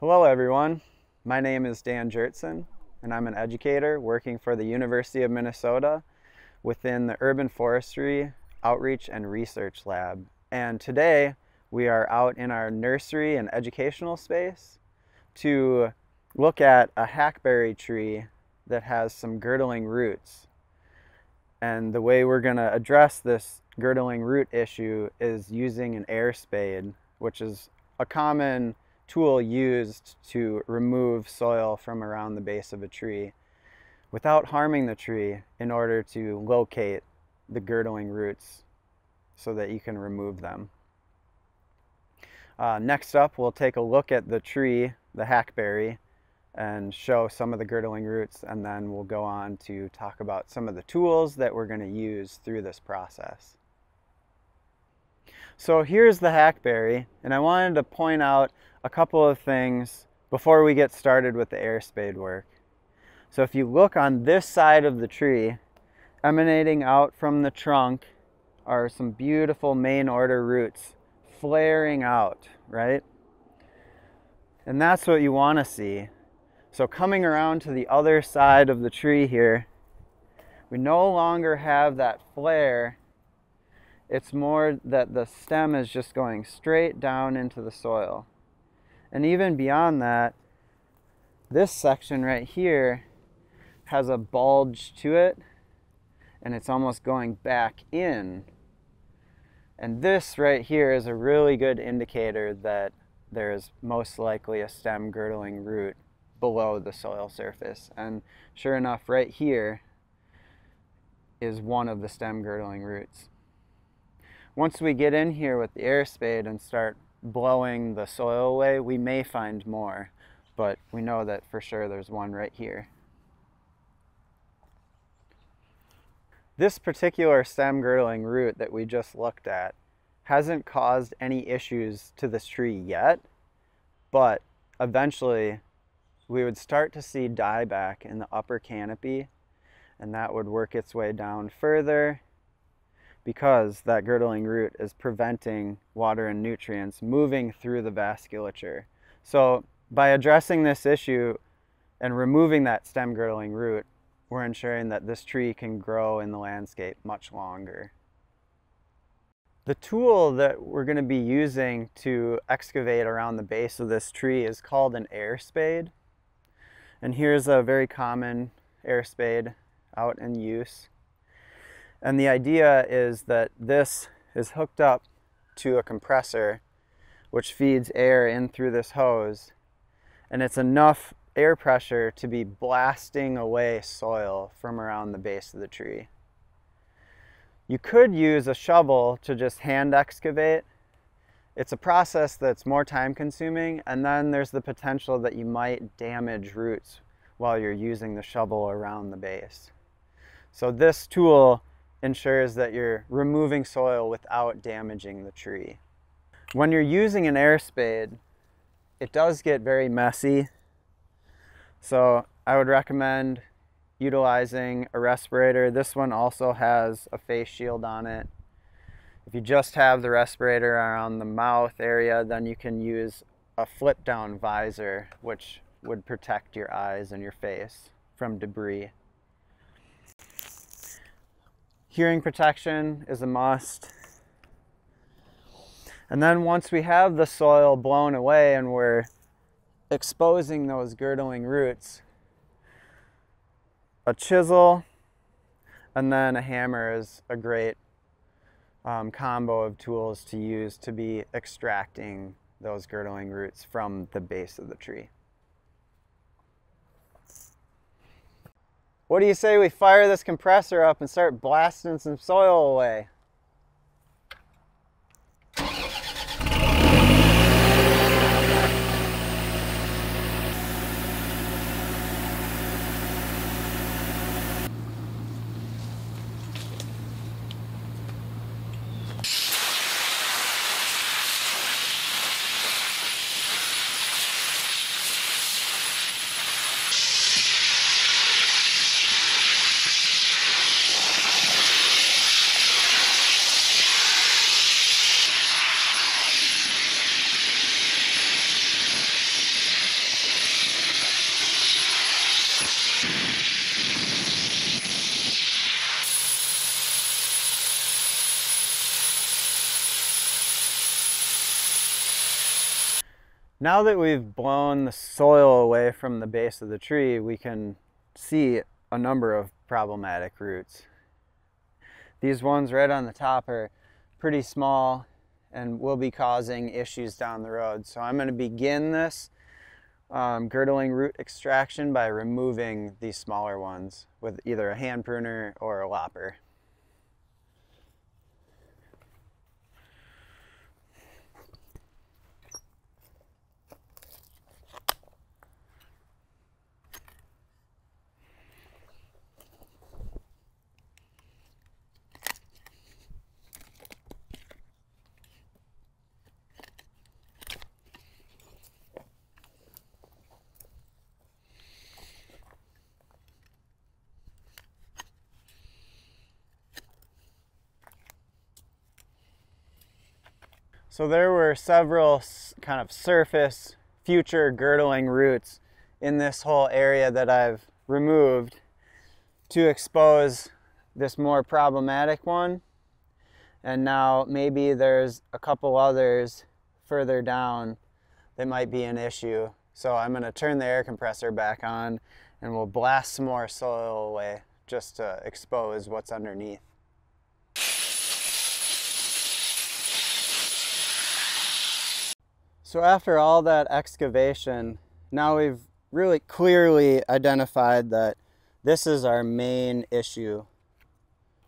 Hello everyone, my name is Dan Gjertson and I'm an educator working for the University of Minnesota within the Urban Forestry Outreach and Research Lab. And today we are out in our nursery and educational space to look at a hackberry tree that has some girdling roots. And the way we're going to address this girdling root issue is using an air spade, which is a common tool used to remove soil from around the base of a tree without harming the tree in order to locate the girdling roots so that you can remove them. Uh, next up, we'll take a look at the tree, the hackberry, and show some of the girdling roots, and then we'll go on to talk about some of the tools that we're going to use through this process. So here's the hackberry, and I wanted to point out a couple of things before we get started with the air spade work. So if you look on this side of the tree, emanating out from the trunk are some beautiful main order roots flaring out, right? And that's what you want to see. So coming around to the other side of the tree here, we no longer have that flare. It's more that the stem is just going straight down into the soil. And even beyond that, this section right here has a bulge to it and it's almost going back in. And this right here is a really good indicator that there's most likely a stem girdling root below the soil surface. And sure enough, right here is one of the stem girdling roots. Once we get in here with the air spade and start blowing the soil away, we may find more, but we know that for sure there's one right here. This particular stem girdling root that we just looked at hasn't caused any issues to this tree yet, but eventually we would start to see dieback in the upper canopy and that would work its way down further because that girdling root is preventing water and nutrients moving through the vasculature. So by addressing this issue and removing that stem girdling root, we're ensuring that this tree can grow in the landscape much longer. The tool that we're going to be using to excavate around the base of this tree is called an air spade. And here's a very common air spade out in use. And the idea is that this is hooked up to a compressor which feeds air in through this hose. And it's enough air pressure to be blasting away soil from around the base of the tree. You could use a shovel to just hand excavate. It's a process that's more time consuming and then there's the potential that you might damage roots while you're using the shovel around the base. So this tool ensures that you're removing soil without damaging the tree. When you're using an air spade, it does get very messy. So I would recommend utilizing a respirator. This one also has a face shield on it. If you just have the respirator around the mouth area, then you can use a flip down visor, which would protect your eyes and your face from debris. Hearing protection is a must. And then once we have the soil blown away and we're exposing those girdling roots, a chisel and then a hammer is a great um, combo of tools to use to be extracting those girdling roots from the base of the tree. What do you say we fire this compressor up and start blasting some soil away? Now that we've blown the soil away from the base of the tree, we can see a number of problematic roots. These ones right on the top are pretty small and will be causing issues down the road. So I'm going to begin this um, girdling root extraction by removing these smaller ones with either a hand pruner or a lopper. So there were several kind of surface future girdling roots in this whole area that I've removed to expose this more problematic one. And now maybe there's a couple others further down that might be an issue. So I'm going to turn the air compressor back on and we'll blast some more soil away just to expose what's underneath. So after all that excavation, now we've really clearly identified that this is our main issue.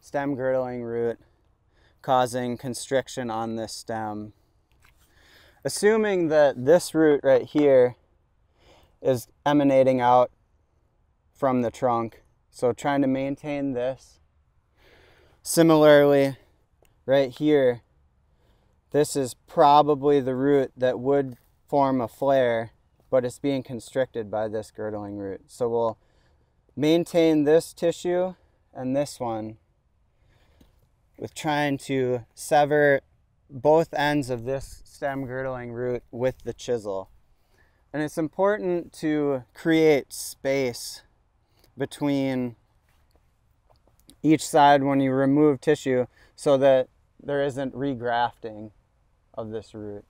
Stem girdling root causing constriction on this stem. Assuming that this root right here is emanating out from the trunk, so trying to maintain this. Similarly, right here, this is probably the root that would form a flare, but it's being constricted by this girdling root. So we'll maintain this tissue and this one with trying to sever both ends of this stem girdling root with the chisel. And it's important to create space between each side when you remove tissue so that there isn't regrafting of this root.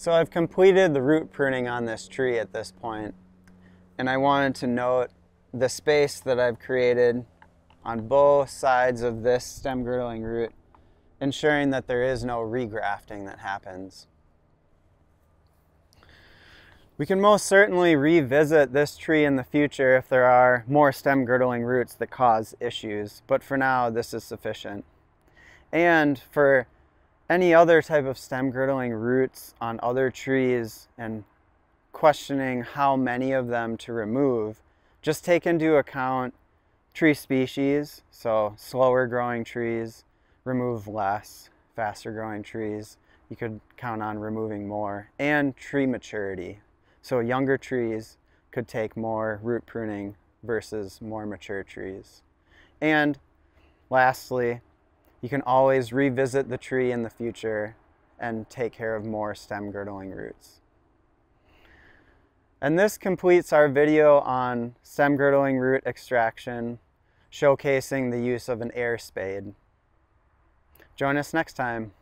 So I've completed the root pruning on this tree at this point, and I wanted to note the space that I've created on both sides of this stem girdling root, ensuring that there is no regrafting that happens. We can most certainly revisit this tree in the future if there are more stem girdling roots that cause issues, but for now this is sufficient. And for any other type of stem girdling roots on other trees and questioning how many of them to remove, just take into account tree species. So slower growing trees remove less, faster growing trees you could count on removing more, and tree maturity. So younger trees could take more root pruning versus more mature trees. And lastly, you can always revisit the tree in the future and take care of more stem girdling roots. And this completes our video on stem girdling root extraction, showcasing the use of an air spade. Join us next time.